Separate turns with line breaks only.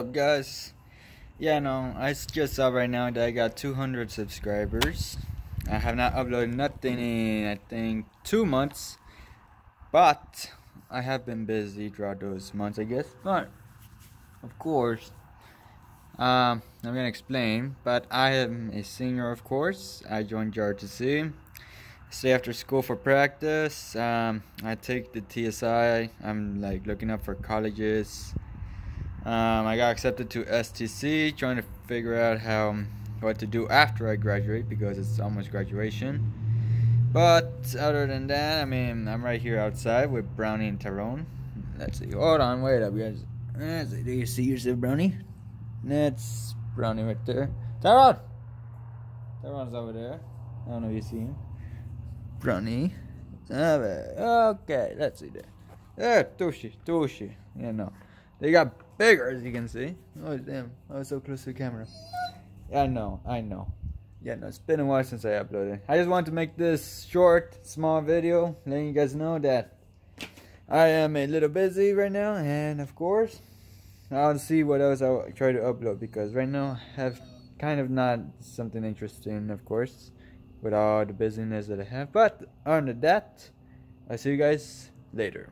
up guys? Yeah no i just saw right now that i got 200 subscribers. I have not uploaded nothing in i think two months but i have been busy throughout those months i guess. But of course um, i'm gonna explain but i am a senior of course. I joined JROTC stay after school for practice. Um, i take the tsi i'm like looking up for colleges um, I got accepted to STC, trying to figure out how what to do after I graduate because it's almost graduation. But other than that, I mean, I'm right here outside with Brownie and Tyrone. Let's see. Hold on, wait up, guys. Do you see yourself, Brownie? That's Brownie right there. Tyrone! Tyrone's over there. I don't know if you see him. Brownie. Okay, let's see there. There, Tushy, Tushy. You know. They got bigger, as you can see. Oh, damn. I was so close to the camera. I know. I know. Yeah, no, it's been a while since I uploaded. I just wanted to make this short, small video, letting you guys know that I am a little busy right now, and of course, I'll see what else I'll try to upload, because right now I have kind of not something interesting, of course, with all the busyness that I have. But, other than that, I'll see you guys later.